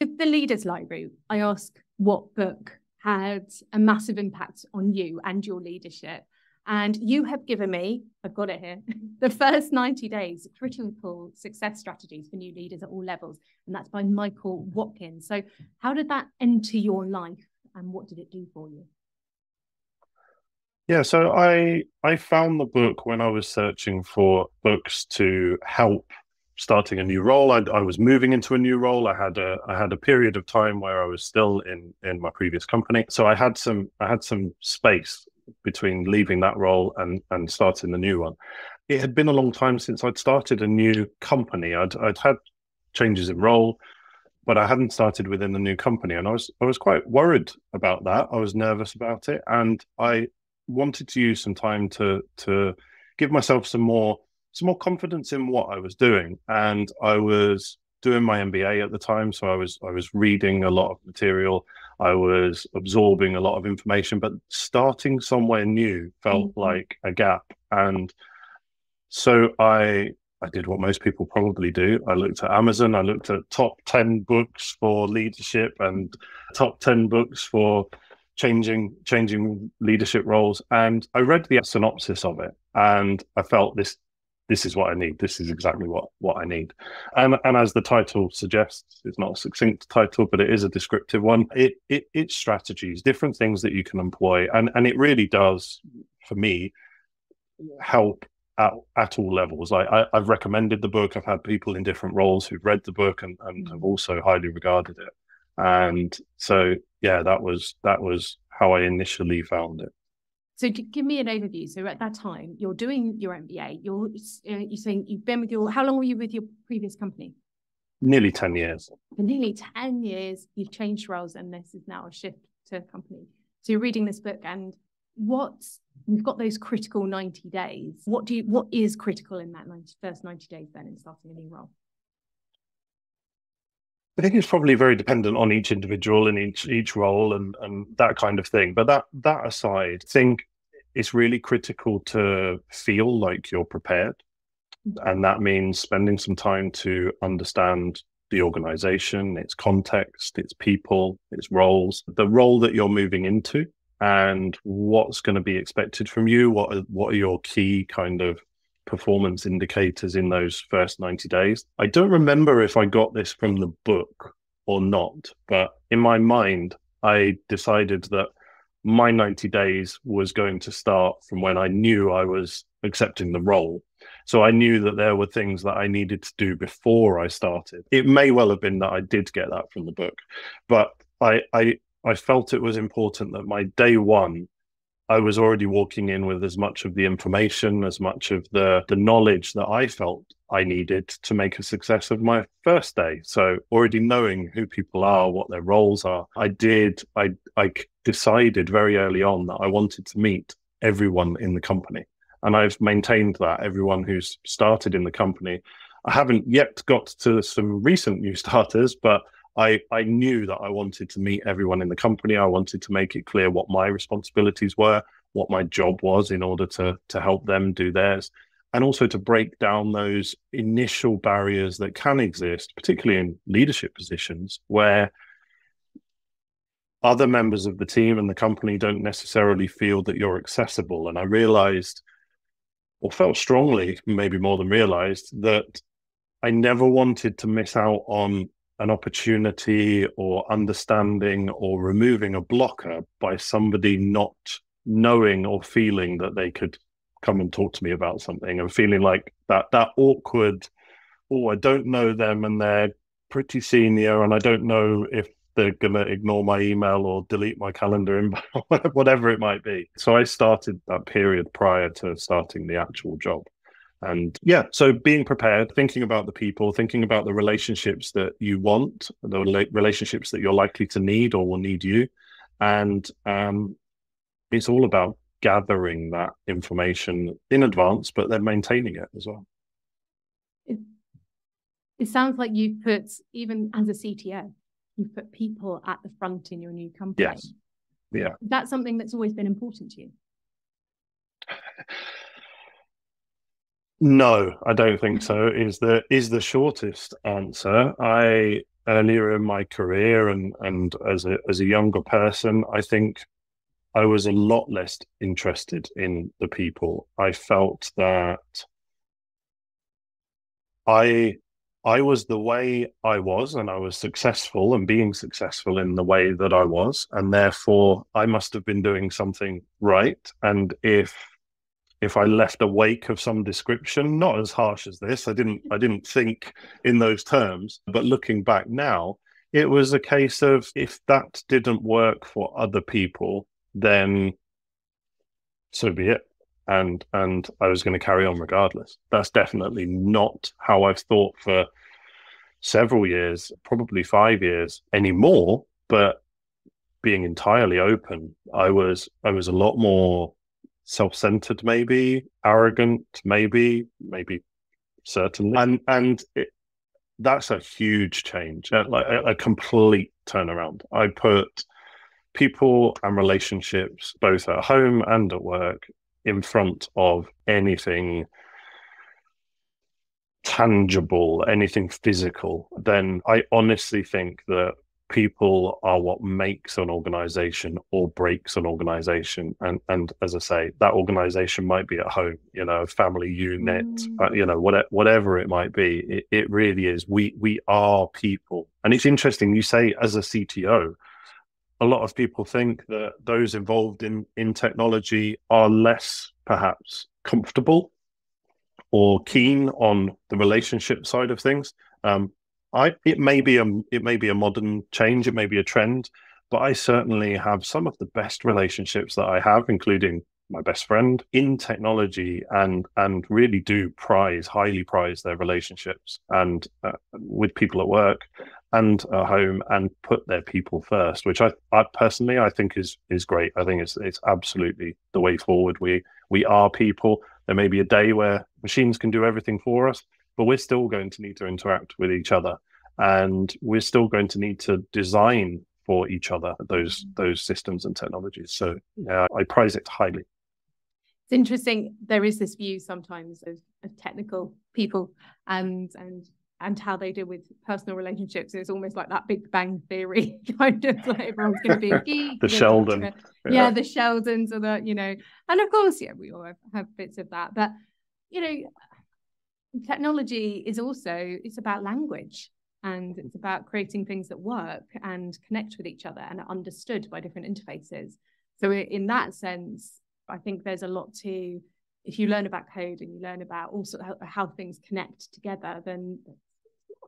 With the Leaders Library, I ask what book had a massive impact on you and your leadership. And you have given me, I've got it here, the first 90 days critical success strategies for new leaders at all levels. And that's by Michael Watkins. So, how did that enter your life and what did it do for you? Yeah, so I I found the book when I was searching for books to help starting a new role. I, I was moving into a new role. I had a I had a period of time where I was still in in my previous company, so I had some I had some space between leaving that role and and starting the new one. It had been a long time since I'd started a new company. I'd I'd had changes in role, but I hadn't started within the new company, and I was I was quite worried about that. I was nervous about it, and I wanted to use some time to to give myself some more some more confidence in what I was doing. And I was doing my MBA at the time, so I was I was reading a lot of material. I was absorbing a lot of information, but starting somewhere new felt mm-hmm. like a gap. And so I I did what most people probably do. I looked at Amazon, I looked at top 10 books for leadership and top 10 books for changing changing leadership roles and I read the synopsis of it and I felt this this is what I need. This is exactly what what I need. And and as the title suggests, it's not a succinct title, but it is a descriptive one. It it it's strategies, different things that you can employ, and and it really does for me help at, at all levels. I, I have recommended the book. I've had people in different roles who've read the book and and have mm. also highly regarded it. And so yeah, that was that was how I initially found it. So give me an overview. So at that time, you're doing your MBA. You're uh, you're saying you've been with your. How long were you with your previous company? Nearly ten years. For nearly ten years, you've changed roles, and this is now a shift to a company. So you're reading this book, and what's we've got those critical ninety days. What do you? What is critical in that 90, first ninety days then in starting a new role? I think it's probably very dependent on each individual and each each role and and that kind of thing. But that that aside, I think it's really critical to feel like you're prepared, mm-hmm. and that means spending some time to understand the organization, its context, its people, its roles, the role that you're moving into, and what's going to be expected from you. What are, what are your key kind of performance indicators in those first 90 days. I don't remember if I got this from the book or not, but in my mind, I decided that my 90 days was going to start from when I knew I was accepting the role. So I knew that there were things that I needed to do before I started. It may well have been that I did get that from the book, but I I I felt it was important that my day one I was already walking in with as much of the information, as much of the the knowledge that I felt I needed to make a success of my first day. So already knowing who people are, what their roles are, I did. I I decided very early on that I wanted to meet everyone in the company, and I've maintained that. Everyone who's started in the company, I haven't yet got to some recent new starters, but I, I knew that I wanted to meet everyone in the company. I wanted to make it clear what my responsibilities were, what my job was in order to, to help them do theirs, and also to break down those initial barriers that can exist, particularly in leadership positions where other members of the team and the company don't necessarily feel that you're accessible. And I realized, or felt strongly, maybe more than realized, that I never wanted to miss out on an opportunity or understanding or removing a blocker by somebody not knowing or feeling that they could come and talk to me about something and feeling like that that awkward oh i don't know them and they're pretty senior and i don't know if they're going to ignore my email or delete my calendar inbox whatever it might be. So i started that period prior to starting the actual job and yeah, so being prepared, thinking about the people, thinking about the relationships that you want, the relationships that you're likely to need or will need you. And um, it's all about gathering that information in advance, but then maintaining it as well. It, it sounds like you've put, even as a CTO, you've put people at the front in your new company. Yes. Yeah. That's something that's always been important to you. No, I don't think so. Is the is the shortest answer. I earlier in my career and and as a as a younger person, I think I was a lot less interested in the people. I felt that I I was the way I was, and I was successful and being successful in the way that I was, and therefore I must have been doing something right. And if if I left a wake of some description, not as harsh as this, I didn't I didn't think in those terms, but looking back now, it was a case of if that didn't work for other people, then so be it and and I was going to carry on regardless. That's definitely not how I've thought for several years, probably five years anymore. But being entirely open, I was I was a lot more self-centered, maybe arrogant, maybe maybe certainly, and and it, that's a huge change, like a, a complete turnaround. I put people and relationships both at home and at work in front of anything tangible, anything physical, then I honestly think that people are what makes an organization or breaks an organization and and as i say that organization might be at home you know family unit mm. uh, you know whatever whatever it might be it, it really is we we are people and it's interesting you say as a cto a lot of people think that those involved in in technology are less perhaps comfortable or keen on the relationship side of things. Um, I it may be a it may be a modern change, it may be a trend, but I certainly have some of the best relationships that I have, including my best friend in technology and and really do prize highly prize their relationships and uh, with people at work and at home and put their people first, which I, I personally I think is is great. I think it's it's absolutely the way forward. We we are people. There may be a day where machines can do everything for us, but we're still going to need to interact with each other, and we're still going to need to design for each other those mm-hmm. those systems and technologies. So yeah, I prize it highly. It's interesting. There is this view sometimes of, of technical people and and and how they deal with personal relationships is almost like that Big Bang Theory kind of like everyone's going to be a geek. the Sheldon, yeah. yeah. the Sheldons, or the you know, and of course, yeah, we all have, have bits of that. But you know, technology is also it's about language and mm-hmm. it's about creating things that work and connect with each other and are understood by different interfaces. So in that sense, I think there's a lot to if you learn about code and you learn about also how, how things connect together, then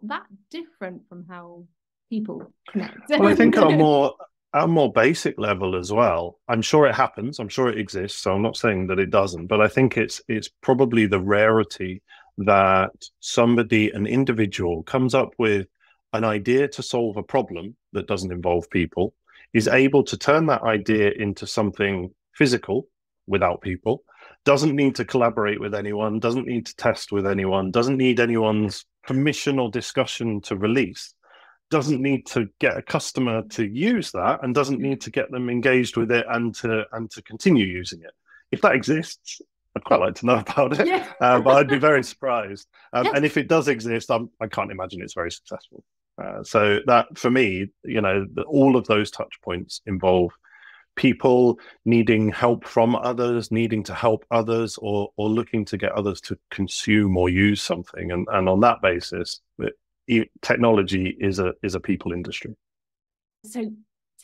that different from how people connect. well, I think at a more at a more basic level as well. I'm sure it happens. I'm sure it exists. So I'm not saying that it doesn't, but I think it's it's probably the rarity that somebody, an individual, comes up with an idea to solve a problem that doesn't involve people, is able to turn that idea into something physical without people, doesn't need to collaborate with anyone, doesn't need to test with anyone, doesn't need anyone's permission or discussion to release doesn't need to get a customer to use that and doesn't need to get them engaged with it and to and to continue using it. If that exists i'd quite like to know about it yeah. uh, but i'd be very surprised um, yeah. and if it does exist I'm, i can not imagine it's very successful uh, so that for me you know the, all of those touch points involve people needing help from others, needing to help others, or or looking to get others to consume or use something. And and on that basis, it, technology is a is a people industry. So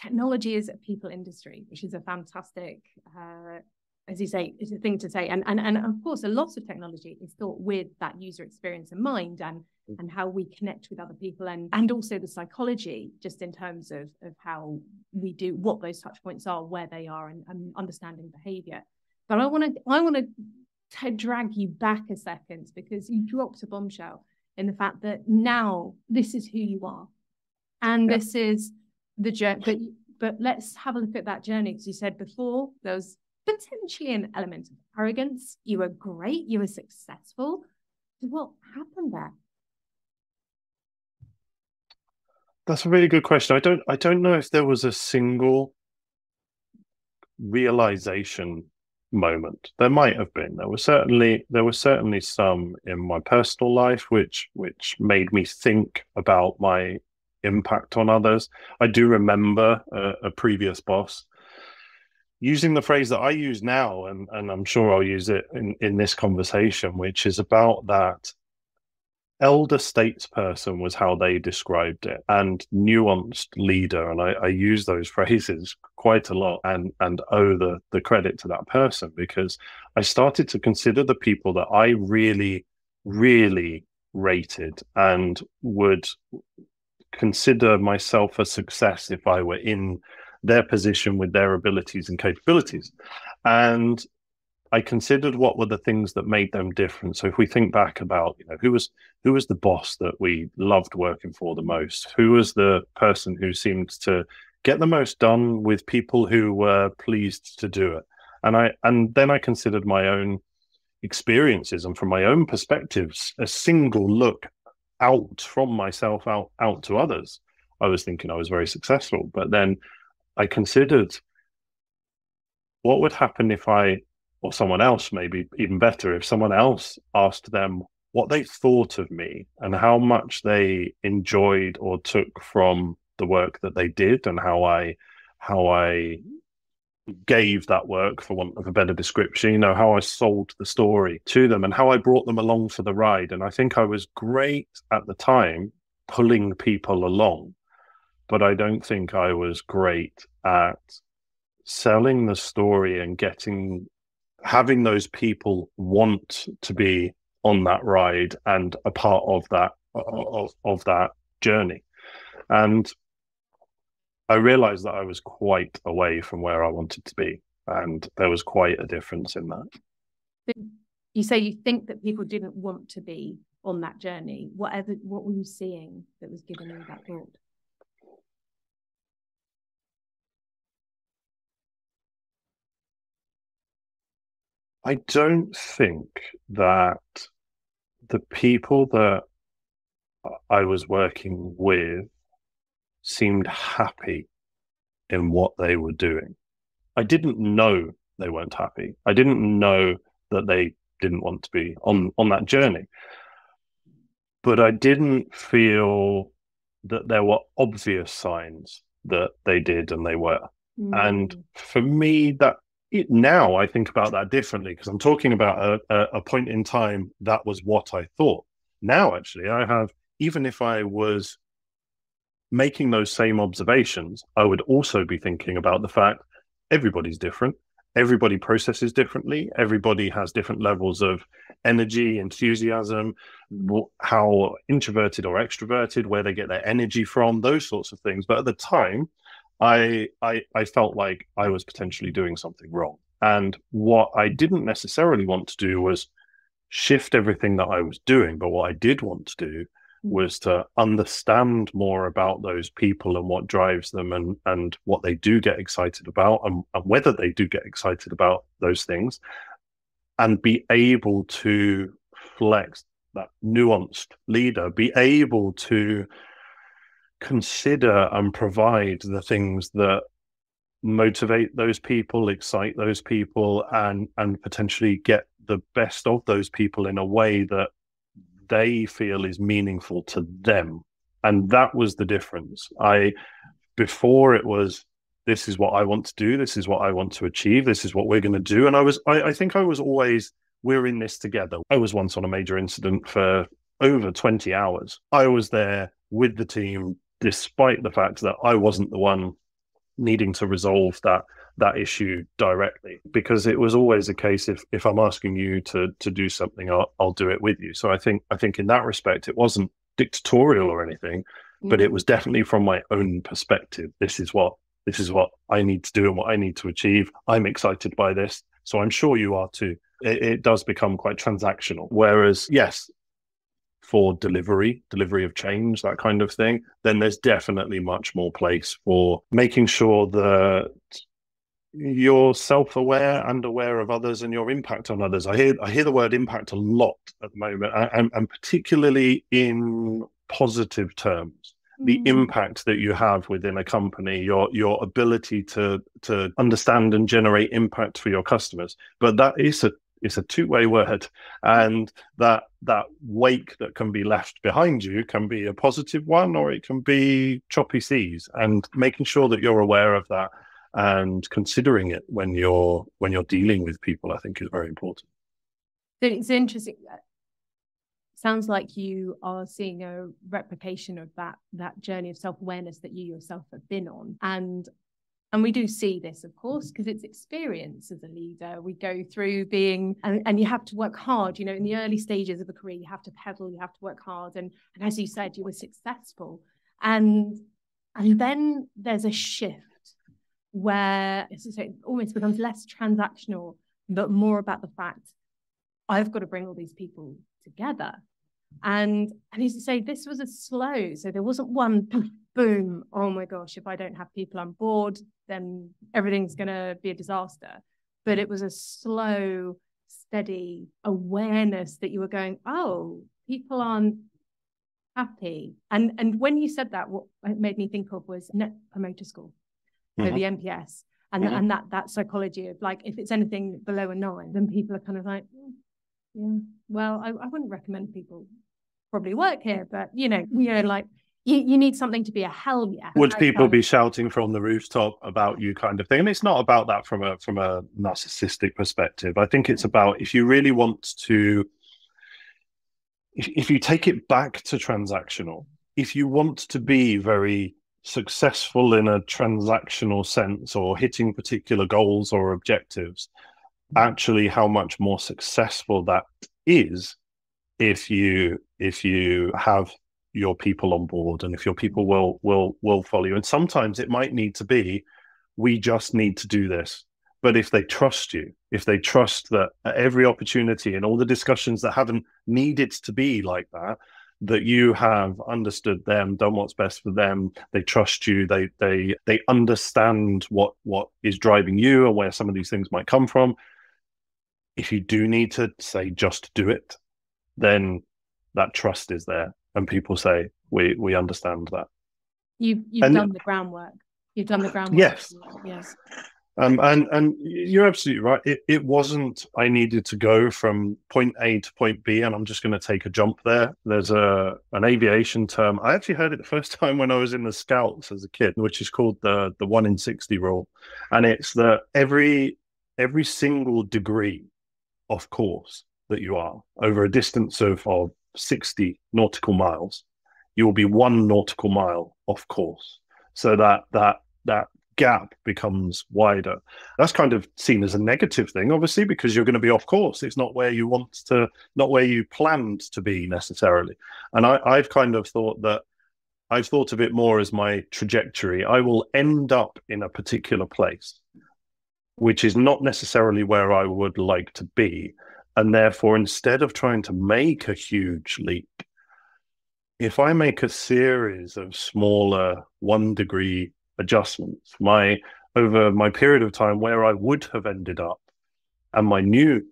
technology is a people industry, which is a fantastic uh, as you say, it's a thing to say. And, and and of course, a lot of technology is thought with that user experience in mind and mm. and how we connect with other people and and also the psychology, just in terms of of how we do what those touch points are, where they are, and, and understanding behavior. But I want to I want to drag you back a second because you dropped a bombshell in the fact that now this is who you are, and yep. this is the journey. But but let's have a look at that journey because you said before there was potentially an element of arrogance. You were great, you were successful. What happened there? That's a really good question. I don't I don't know if there was a single realization moment. There might have been. There was certainly there were certainly some in my personal life which which made me think about my impact on others. I do remember a, a previous boss using the phrase that I use now, and, and I'm sure I'll use it in, in this conversation, which is about that elder statesperson was how they described it and nuanced leader. And I, I, use those phrases quite a lot and and owe the the credit to that person because i started to consider the people that i really really rated and would consider myself a success if i were in their position with their abilities and capabilities and I considered what were the things that made them different. So if we think back about, you know, who was who was the boss that we loved working for the most? Who was the person who seemed to get the most done with people who were pleased to do it? And I and then I considered my own experiences and from my own perspectives, a single look out from myself out out to others. I was thinking I was very successful, but then I considered what would happen if I or someone else, maybe even better, if someone else asked them what they thought of me and how much they enjoyed or took from the work that they did and how I how I gave that work for want of a better description, you know, how I sold the story to them and how I brought them along for the ride. And I think I was great at the time pulling people along, but I don't think I was great at selling the story and getting having those people want to be on that ride and a part of that of, of that journey. And i realized that i was quite away from where i wanted to be and there was quite a difference in that. You say you think that people didn't want to be on that journey. Whatever what were you seeing that was giving you that thought I don't think that the people that I was working with seemed happy in what they were doing. I didn't know they weren't happy. I didn't know that they didn't want to be on on that journey. But I didn't feel that there were obvious signs that they did and they were. Mm. And for me, that it, now I think about that differently because I'm talking about a, a, a point in time that was what I thought. Now, actually, I have, even if I was making those same observations, I would also be thinking about the fact everybody's different. Everybody processes differently. Everybody has different levels of energy, enthusiasm, how introverted or extroverted, where they get their energy from, those sorts of things. But at the time, I, I I felt like I was potentially doing something wrong. And what I didn't necessarily want to do was shift everything that I was doing, but what I did want to do mm. was to understand more about those people and what drives them and and what they do get excited about and, and whether they do get excited about those things and be able to flex that nuanced leader be able to consider and provide the things that motivate those people, excite those people, and and potentially get the best of those people in a way that they feel is meaningful to them. And that was the difference. I before it was this is what I want to do, this is what I want to achieve, this is what we're going to do. And I was I, I think I was always we're in this together. I was once on a major incident for over 20 hours. I was there with the team despite the fact that I wasn't the one needing to resolve that that issue directly because it was always a case if if I'm asking you to to do something I'll, I'll do it with you so I think I think in that respect it wasn't dictatorial or anything mm-hmm. but it mm. was definitely from my own perspective this is what this is what I need to do and what I need to achieve I'm excited by this so I'm sure you are too it, it does become quite transactional whereas yes for delivery, delivery of change, that kind of thing, then there's definitely much more place for making sure that you're self-aware and aware of others and your impact on others. I hear I hear the word impact a lot at the moment, and, and particularly in positive terms. The mm. impact that you have within a company, your your ability to to understand and generate impact for your customers, but that is a it's a two-way word. And that that wake that can be left behind you can be a positive one or it can be choppy seas. And making sure that you're aware of that and considering it when you're when you're dealing with people i think is very important. It's interesting sounds like you are seeing a replication of that that journey of self-awareness that you yourself have been on. And and we do see this, of course, because it's experience as a leader. We go through being, and, and you have to work hard. You know, in the early stages of a career, you have to pedal, you have to work hard. And, and as you said, you were successful. And, and then there's a shift where it almost becomes less transactional, but more about the fact I've got to bring all these people together. And and he used to say this was a slow, so there wasn't one boom, oh my gosh, if I don't have people on board, then everything's going to be a disaster. But it was a slow, steady awareness that you were going, oh, people aren't happy. And and when you said that, what it made me think of was Net Promoter Score, so mm-hmm. the NPS, and mm-hmm. and that that psychology of like if it's anything below a nine, then people are kind of like, mm, yeah, well, I, I wouldn't recommend people probably work here, but you know, we are like you, you need something to be a hell yeah. Would people um, be shouting from the rooftop about you kind of thing? And it's not about that from a from a narcissistic perspective. I think it's mm. about if you really want to if, if you take it back to transactional, if you want to be very successful in a transactional sense or hitting particular goals or objectives, actually how much more successful that is if you if you have your people on board and if your people will will will follow you. And sometimes it might need to be we just need to do this. But if they trust you if they trust that at every opportunity and all the discussions that haven't needed to be like that that you have understood them done what's best for them they trust you they they they understand what what is driving you and where some of these things might come from if you do need to say just do it then that trust is there and people say we we understand that you've you've and, done the groundwork you've done the groundwork yes yes um, and and you're absolutely right. It it wasn't. I needed to go from point A to point B, and I'm just going to take a jump there. There's a an aviation term. I actually heard it the first time when I was in the Scouts as a kid, which is called the the one in sixty rule, and it's that every every single degree of course that you are over a distance of of 60 nautical miles, you will be one nautical mile off course. So that that that gap becomes wider. That's kind of seen as a negative thing, obviously, because you're going to be off course. It's not where you want to, not where you planned to be necessarily. And I, I've kind of thought that I've thought of it more as my trajectory. I will end up in a particular place, which is not necessarily where I would like to be. And therefore, instead of trying to make a huge leap, if I make a series of smaller one degree adjustments, my over my period of time where I would have ended up and my new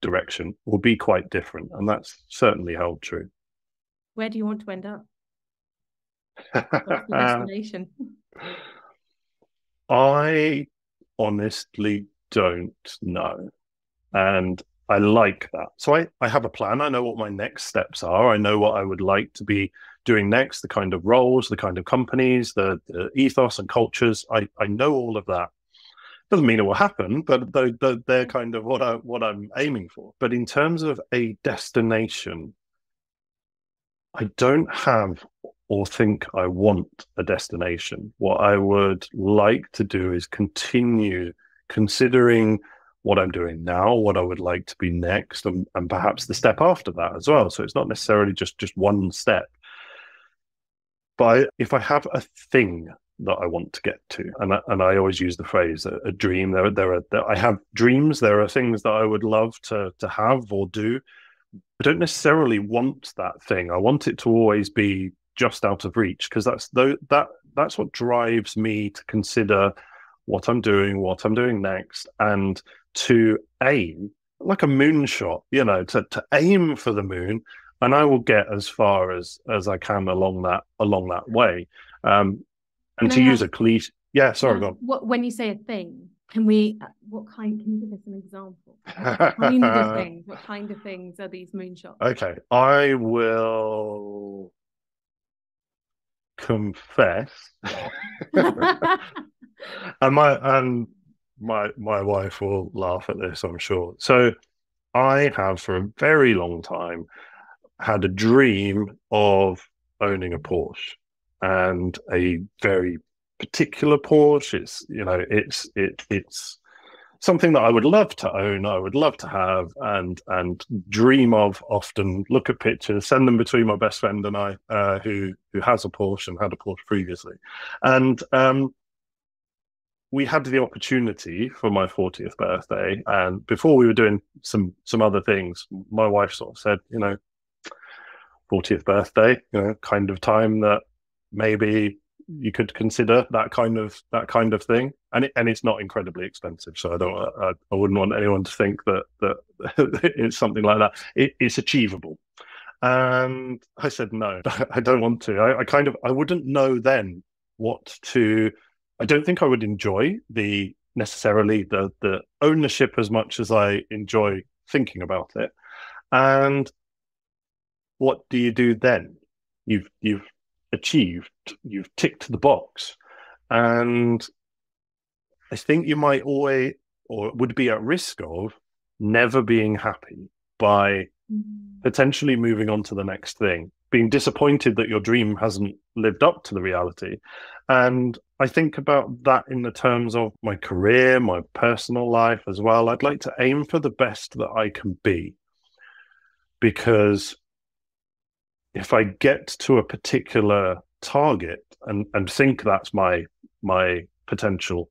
direction will be quite different. And that's certainly held true. Where do you want to end up? Destination? I honestly don't know. And I like that. So I, I have a plan. I know what my next steps are. I know what I would like to be doing next, the kind of roles, the kind of companies, the, the ethos and cultures. I, I know all of that. Doesn't mean it will happen, but they're, they're kind of what I what I'm aiming for. But in terms of a destination, I don't have or think I want a destination. What I would like to do is continue considering what I'm doing now, what I would like to be next, and, and perhaps the step after that as well. So it's not necessarily just just one step. But if I have a thing that I want to get to, and I, and I always use the phrase a, a dream. There, there are there, I have dreams. There are things that I would love to to have or do. I don't necessarily want that thing. I want it to always be just out of reach because that's though that that's what drives me to consider what I'm doing, what I'm doing next, and to aim like a moonshot, you know, to, to aim for the moon, and I will get as far as as I can along that along that way. Um, and to use a cliche, yeah, sorry, yeah. What when you say a thing, Can we? Uh, what kind? Can you give us an example? What kind of things? What kind of things are these moonshots? Okay, I will confess, and my and my my wife will laugh at this, I'm sure. So, I have for a very long time had a dream of owning a Porsche and a very particular Porsche. It's you know, it's it it's something that I would love to own. I would love to have and and dream of. Often look at pictures, send them between my best friend and I, uh, who who has a Porsche and had a Porsche previously, and um, we had the opportunity for my 40th birthday and before we were doing some some other things my wife sort of said you know 40th birthday you know kind of time that maybe you could consider that kind of that kind of thing. And it, and it's not incredibly expensive. So i don't I, I wouldn't want anyone to think that that it's something like that. It, it's achievable. And i said no i don't want to. I, I kind of i wouldn't know then what to i don't think i would enjoy the necessarily the the ownership as much as i enjoy thinking about it. And what do you do then? You've you've achieved, you've ticked the box. And I think you might always or would be at risk of never being happy by mm-hmm. potentially moving on to the next thing, being disappointed that your dream hasn't lived up to the reality. And I think about that in the terms of my career, my personal life as well. I'd like to aim for the best that I can be because if I get to a particular target and and think that's my my potential,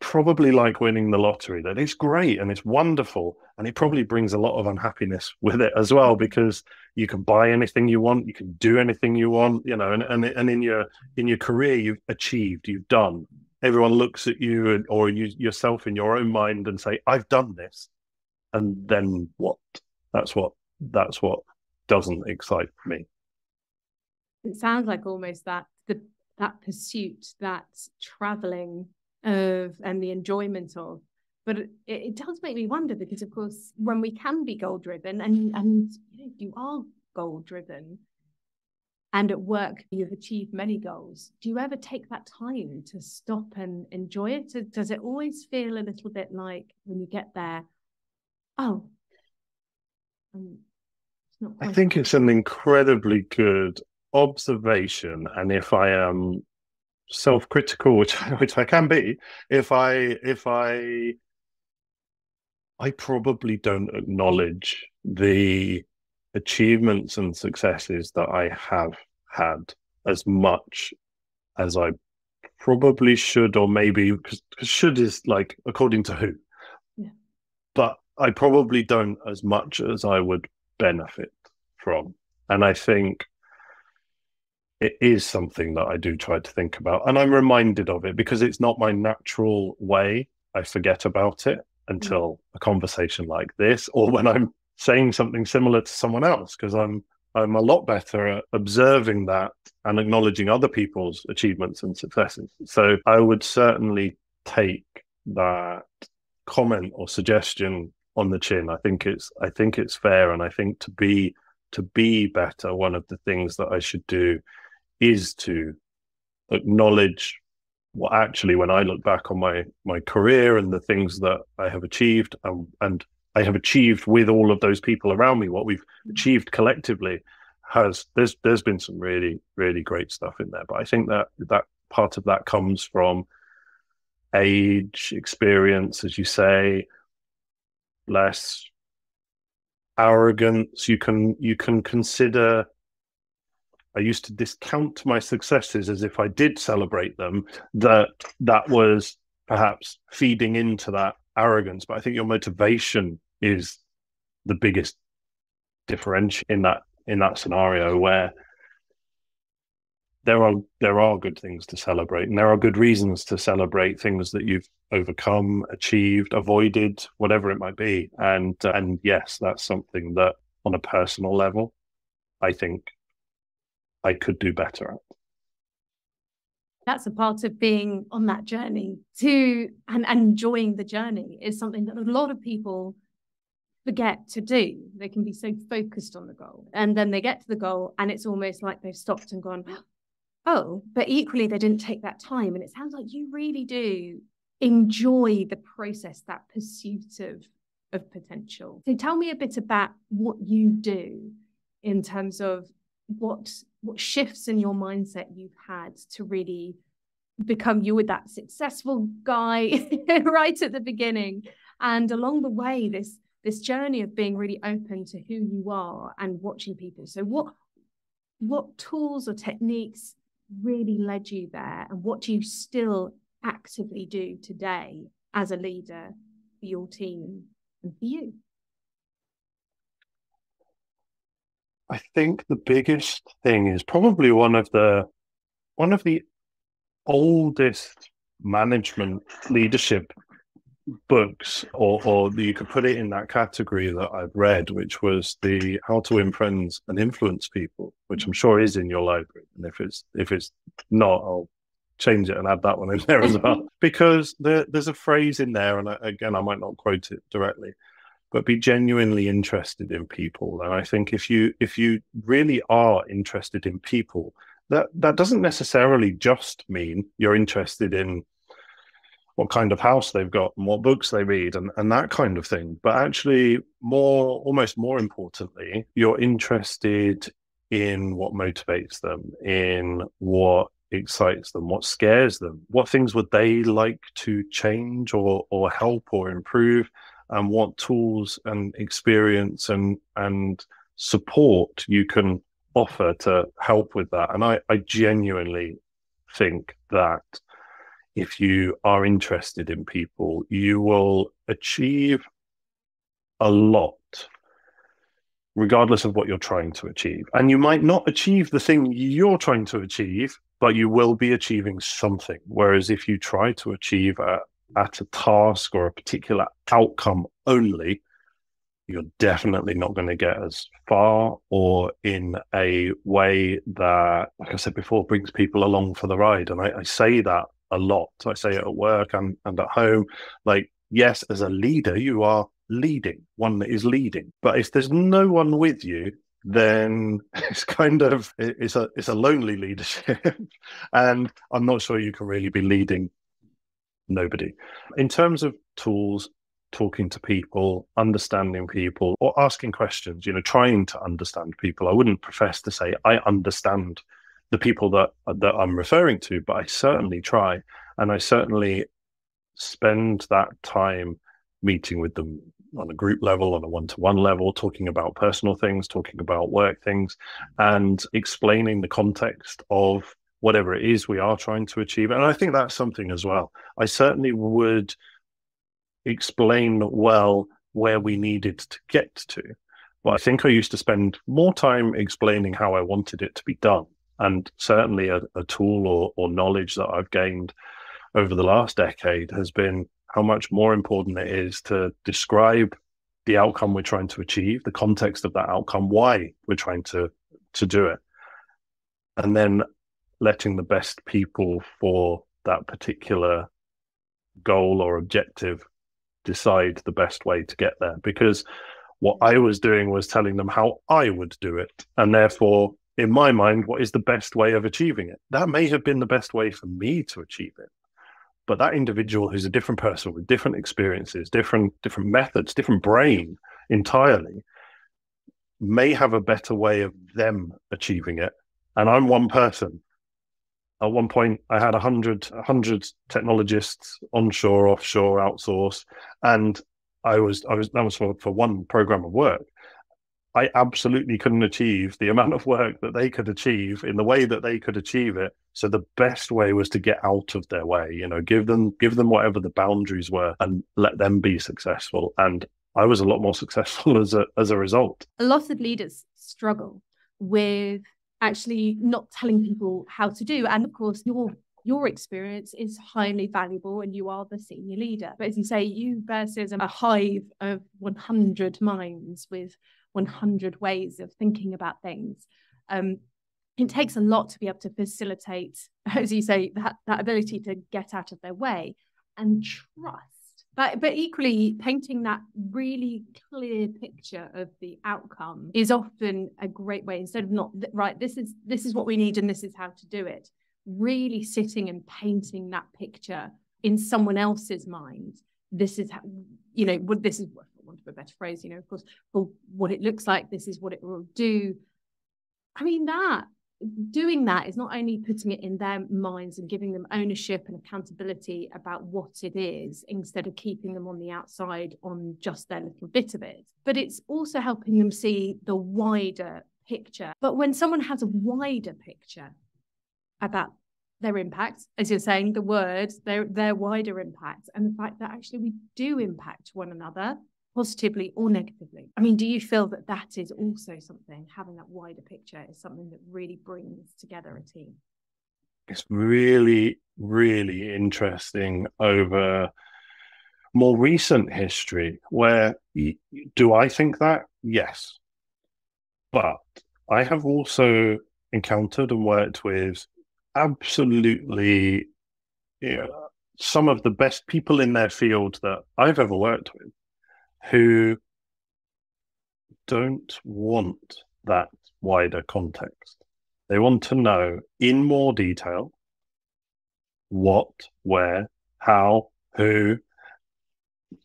probably like winning the lottery. That it's great and it's wonderful, and it probably brings a lot of unhappiness with it as well because you can buy anything you want, you can do anything you want, you know, and and and in your in your career you've achieved, you've done. Everyone looks at you and, or you yourself in your own mind and say, "I've done this," and then what? That's what that's what doesn't excite me. It sounds like almost that the that pursuit, that traveling of and the enjoyment of. But it, it does make me wonder because, of course, when we can be goal driven and and you, know, you are goal driven, and at work you've achieved many goals do you ever take that time to stop and enjoy it does it always feel a little bit like when you get there oh um, I think it's an incredibly good observation. And if I am self-critical, which which I can be, if I if I I probably don't acknowledge the achievements and successes that I have had as much as I probably should, or maybe because should is like according to who. Yeah. But I probably don't as much as I would benefit from. And I think it is something that I do try to think about. And I'm reminded of it because it's not my natural way. I forget about it until mm. a conversation like this or when I'm saying something similar to someone else because I'm I'm a lot better at observing that and acknowledging other people's achievements and successes. So I would certainly take that comment or suggestion on the chin. I think it's I think it's fair, and I think to be to be better, one of the things that I should do is to acknowledge what actually when I look back on my my career and the things that I have achieved and, and I have achieved with all of those people around me, what we've mm. achieved collectively has there's there's been some really really great stuff in there. But I think that that part of that comes from age, experience, as you say, less arrogance. You can you can consider I used to discount my successes as if I did celebrate them, that that was perhaps feeding into that arrogance. But I think your motivation is the biggest differential in that in that scenario where there are there are good things to celebrate and there are good reasons to celebrate things that you've overcome achieved avoided whatever it might be and and yes that's something that on a personal level i think I could do better at. That's a part of being on that journey to and, and enjoying the journey is something that a lot of people forget to do. They can be so focused on the goal. And then they get to the goal and it's almost like they've stopped and gone, oh, but equally they didn't take that time. And it sounds like you really do enjoy the process, that pursuit of, of potential. So tell me a bit about what you do in terms of what what shifts in your mindset you've had to really become you with that successful guy right at the beginning and along the way this this journey of being really open to who you are and watching people. So what what tools or techniques really led you there and what do you still actively do today as a leader for your team and for you? I think the biggest thing is probably one of the one of the oldest management leadership books, or, or you could put it in that category that I've read, which was the How to Win Friends and Influence People, which I'm sure is in your library. And if it's if it's not, I'll change it and add that one in there as well. because there, there's a phrase in there, and I, again, I might not quote it directly, but be genuinely interested in people. And I think if you if you really are interested in people, that that doesn't necessarily just mean you're interested in what kind of house they've got and what books they read and, and that kind of thing. But actually, more almost more importantly, you're interested in what motivates them, in what excites them, what scares them, what things would they like to change or or help or improve, and what tools and experience and and support you can offer to help with that. And I, I genuinely think that if you are interested in people, you will achieve a lot, regardless of what you're trying to achieve. And you might not achieve the thing you're trying to achieve, but you will be achieving something. Whereas if you try to achieve a, at a task or a particular outcome only, you're definitely not going to get as far or in a way that, like I said before, brings people along for the ride. And I, I say that a lot. I say it at work and, and at home. Like, yes, as a leader, you are leading, one that is leading. But if there's no one with you, then it's kind of it's a it's a lonely leadership. and I'm not sure you can really be leading nobody. In terms of tools, talking to people, understanding people, or asking questions, you know, trying to understand people. I wouldn't profess to say I understand the people that that I'm referring to, but I certainly try, and I certainly spend that time meeting with them on a group level, on a one-to-one level, talking about personal things, talking about work things, and explaining the context of whatever it is we are trying to achieve. And I think that's something as well. I certainly would explain well where we needed to get to. But I think I used to spend more time explaining how I wanted it to be done and certainly a, a tool or, or knowledge that I've gained over the last decade has been how much more important it is to describe the outcome we're trying to achieve, the context of that outcome, why we're trying to to do it, and then letting the best people for that particular goal or objective decide the best way to get there. Because what I was doing was telling them how I would do it, and therefore in my mind, what is the best way of achieving it? That may have been the best way for me to achieve it. But that individual who's a different person with different experiences, different different methods, different brain entirely, may have a better way of them achieving it. And I'm one person. At one point, I had 100, 100 technologists onshore, offshore, outsource, and I was I was that was for, for one program of work. I absolutely couldn't achieve the amount of work that they could achieve in the way that they could achieve it. So the best way was to get out of their way, you know, give them give them whatever the boundaries were and let them be successful. And I was a lot more successful as a as a result. A lot of leaders struggle with actually not telling people how to do. And of course, your your experience is highly valuable and you are the senior leader. But as you say, you versus a hive of 100 minds with 100 ways of thinking about things. Um, it takes a lot to be able to facilitate, as you say, that, that ability to get out of their way and trust. But, but equally, painting that really clear picture of the outcome is often a great way. Instead of not right, this is this is what we need and this is how to do it. Really sitting and painting that picture in someone else's mind. This is how you know. What this is. I want a better phrase. You know, of course, for what it looks like. This is what it will do. I mean that doing that is not only putting it in their minds and giving them ownership and accountability about what it is instead of keeping them on the outside on just their little bit of it, but it's also helping them see the wider picture. But when someone has a wider picture about their impact, as you're saying, the words, their their wider impact, and the fact that actually we do impact one another positively or negatively. I mean, do you feel that that is also something, having that wider picture is something that really brings together a team? It's really, really interesting over more recent history where do I think that? Yes. But I have also encountered and worked with absolutely you know, some of the best people in their field that I've ever worked with who don't want that wider context. They want to know in more detail what, where, how, who,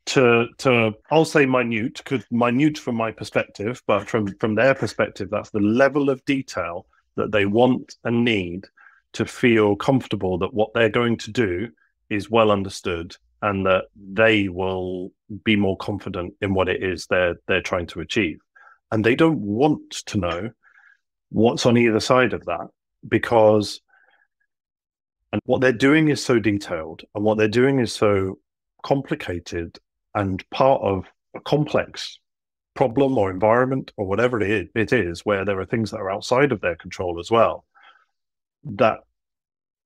to to I'll say minute because minute from my perspective, but from from their perspective, that's the level of detail that they want and need to feel comfortable that what they're going to do is well understood and that they will be more confident in what it is they're they're trying to achieve. And they don't want to know what's on either side of that because and what they're doing is so detailed and what they're doing is so complicated and part of a complex problem or environment or whatever it is, it is where there are things that are outside of their control as well that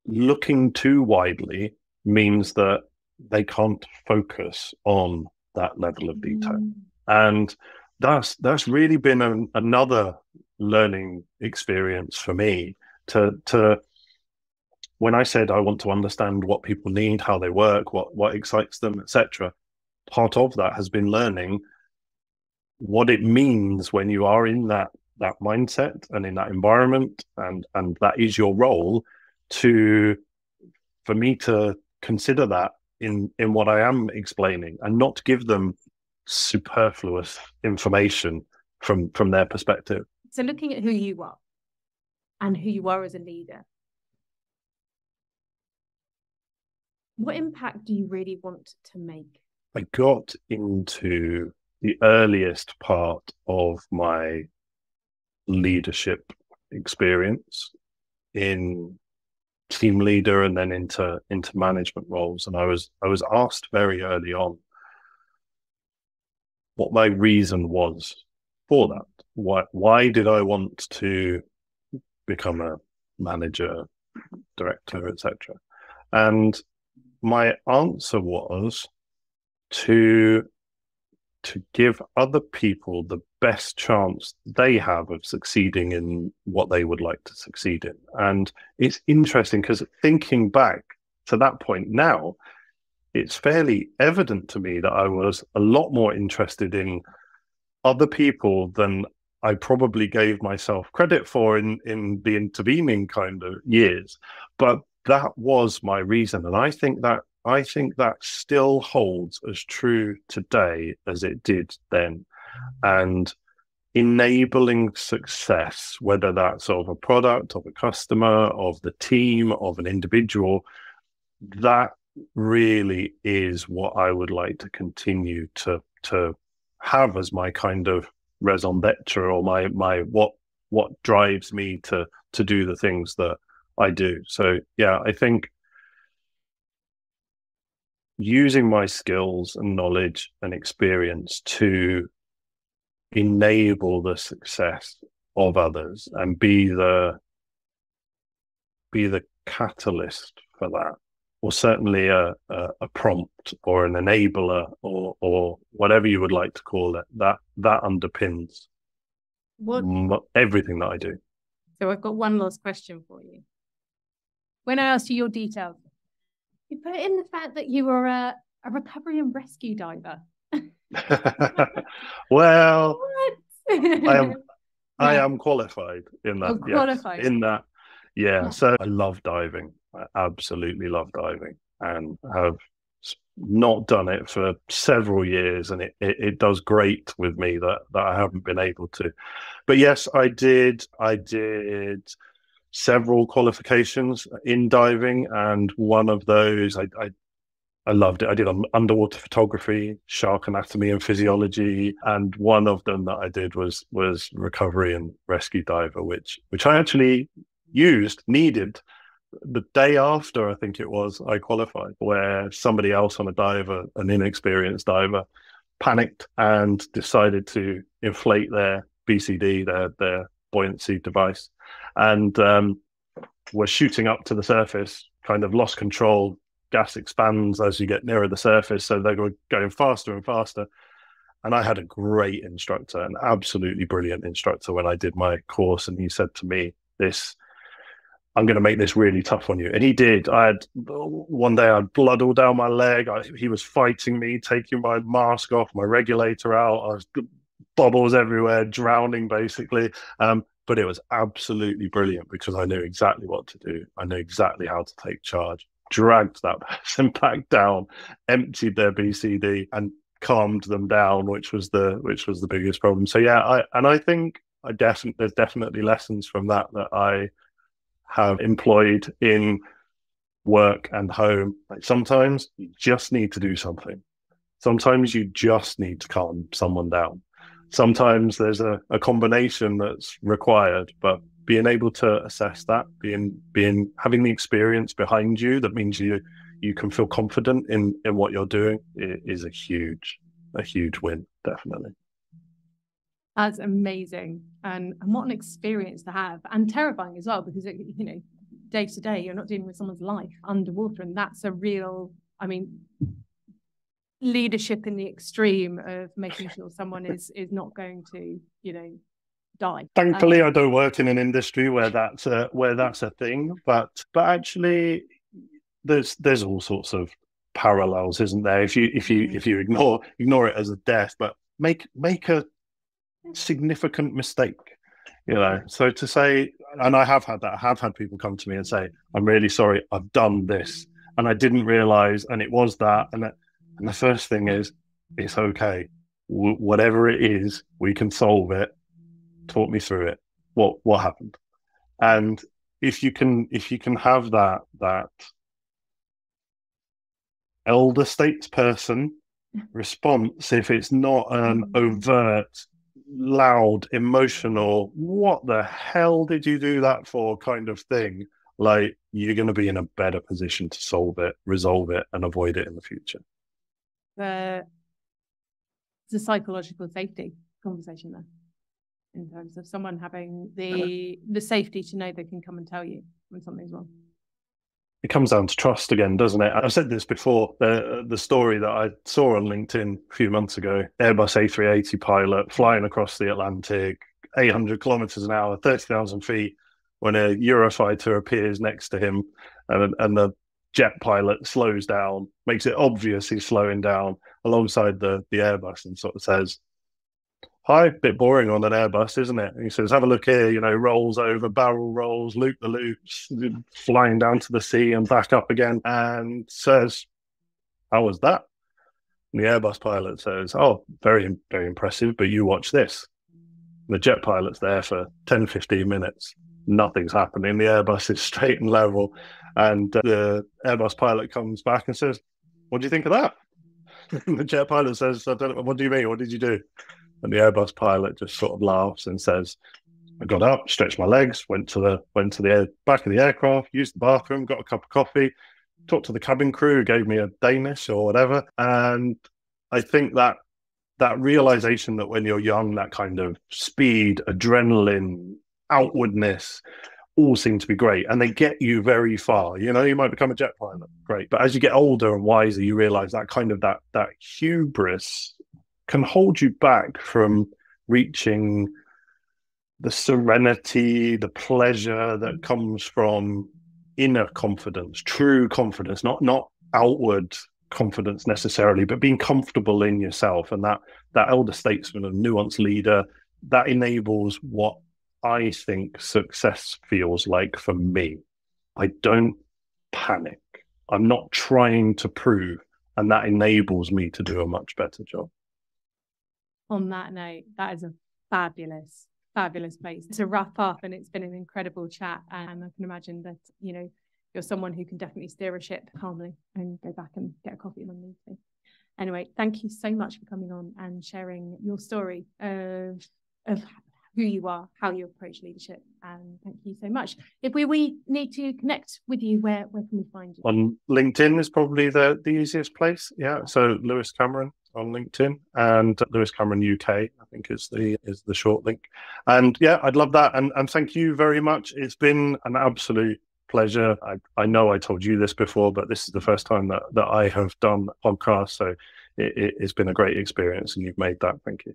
looking too widely means that they can't focus on that level of detail. Mm. And that's that's really been an, another learning experience for me to to when I said I want to understand what people need, how they work, what what excites them, etc. Part of that has been learning what it means when you are in that that mindset and in that environment, and and that is your role to for me to consider that in in what I am explaining and not give them superfluous information from from their perspective. So looking at who you are and who you are as a leader, what impact do you really want to make? I got into the earliest part of my leadership experience in team leader and then into into management roles. And i was i was asked very early on what my reason was for that. Why why did i want to become a manager director etc and my answer was to to give other people the best chance they have of succeeding in what they would like to succeed in. And it's interesting because thinking back to that point now, it's fairly evident to me that I was a lot more interested in other people than I probably gave myself credit for in in the intervening kind of years. But that was my reason. And I think that I think that still holds as true today as it did then. And enabling success, whether that's of a product, of a customer, of the team, of an individual, that really is what I would like to continue to to have as my kind of raison d'etre or my my what what drives me to to do the things that I do. So yeah, I think using my skills and knowledge and experience to enable the success of others and be the be the catalyst for that or certainly a, a, a, prompt or an enabler or or whatever you would like to call it that that underpins what, everything that i do So I've got one last question for you. When I asked you your details, you put in the fact that you were a, a recovery and rescue diver. well, I am I am qualified in that. Oh, qualified. Yes, in that, yeah. yeah. So I love diving. I absolutely love diving, and have not done it for several years, and it, it, it does grate with me that that I haven't been able to. But yes, I did. I did several qualifications in diving, and one of those I, I I loved it. I did underwater photography, shark anatomy and physiology, and one of them that I did was was recovery and rescue diver, which which I actually used, needed the day after I think it was I qualified, where somebody else on a diver, an inexperienced diver, panicked and decided to inflate their BCD, their their buoyancy device, and um, were shooting up to the surface, kind of lost control, gas expands as you get nearer the surface. So they're going faster and faster. And I had a great instructor, an absolutely brilliant instructor when I did my course. And he said to me, This, I'm going to make this really tough on you. And he did. I had one day I had blood all down my leg. I, he was fighting me, taking my mask off, my regulator out. I was bubbles everywhere, drowning basically. Um, but it was absolutely brilliant because I knew exactly what to do. I knew exactly how to take charge dragged that person back down, emptied their BCD, and calmed them down, which was the which was the biggest problem. So yeah, I and I think I definitely there's definitely lessons from that that I have employed in work and home. Like sometimes you just need to do something. Sometimes you just need to calm someone down. Sometimes there's a, a combination that's required, but being able to assess that, being being having the experience behind you, that means you you can feel confident in in what you're doing is a huge a huge win, definitely. That's amazing, and and what an experience to have, and terrifying as well, because it, you know, day to day you're not dealing with someone's life underwater, and that's a real. I mean, leadership in the extreme of making sure someone is is not going to, you know, die. Thankfully, um, I don't work in an industry where that's a, where that's a thing, but but actually, there's there's all sorts of parallels, isn't there? If you if you if you ignore ignore it as a death, but make make a significant mistake, you know. So to say, and I have had that. I have had people come to me and say, "I'm really sorry, I've done this, and I didn't realize, and it was that." And that, and the first thing is, it's okay. W- whatever it is, we can solve it talk me through it. What what happened? And if you can if you can have that that elder statesperson response, if it's not an mm. overt, loud, emotional, what the hell did you do that for kind of thing, like you're going to be in a better position to solve it, resolve it, and avoid it in the future. The, the psychological safety conversation there in terms of someone having the the safety to know they can come and tell you when something's wrong it comes down to trust again, doesn't it? I've said this before. The the story that I saw on LinkedIn a few months ago: Airbus A380 pilot flying across the Atlantic, 800 kilometers an hour, 30,000 feet, when a Eurofighter appears next to him, and and the jet pilot slows down, makes it obvious he's slowing down alongside the the Airbus, and sort of says, hi, bit boring on an Airbus, isn't it? And he says, have a look here, you know, rolls over, barrel rolls, loop the loops, flying down to the sea and back up again, and says, how was that? And the Airbus pilot says, oh, very, very impressive, but you watch this. The jet pilot's there for 10, 15 minutes. Nothing's happening. The Airbus is straight and level. And uh, the Airbus pilot comes back and says, what do you think of that? the jet pilot says, what do you mean? What did you do? And the Airbus pilot just sort of laughs and says, I got up, stretched my legs, went to the went to the air, back of the aircraft, used the bathroom, got a cup of coffee, talked to the cabin crew, gave me a Danish or whatever. And I think that that realization that when you're young, that kind of speed, adrenaline, outwardness, all seem to be great and they get you very far you know you might become a jet pilot great but as you get older and wiser you realize that kind of that that hubris can hold you back from reaching the serenity, the pleasure that mm. comes from inner confidence, true confidence, not not outward confidence necessarily, but being comfortable in yourself and that that elder statesman and nuanced leader that enables what I think success feels like for me. I don't panic. I'm not trying to prove, and that enables me to do a much better job. On that note, that is a fabulous, fabulous place to wrap up, and it's been an incredible chat. And I can imagine that you know you're someone who can definitely steer a ship calmly and go back and get a coffee when need to. Anyway, thank you so much for coming on and sharing your story of of who you are, how you approach leadership. And thank you so much. If we, we need to connect with you, where, where can we find you? On LinkedIn is probably the, the easiest place. Yeah. So Lewis Cameron on LinkedIn and Lewis Cameron UK, I think is the is the short link. And yeah, I'd love that. And and thank you very much. It's been an absolute pleasure. I, I know I told you this before, but this is the first time that, that I have done a podcast. So it, it, it's been a great experience and you've made that. Thank you.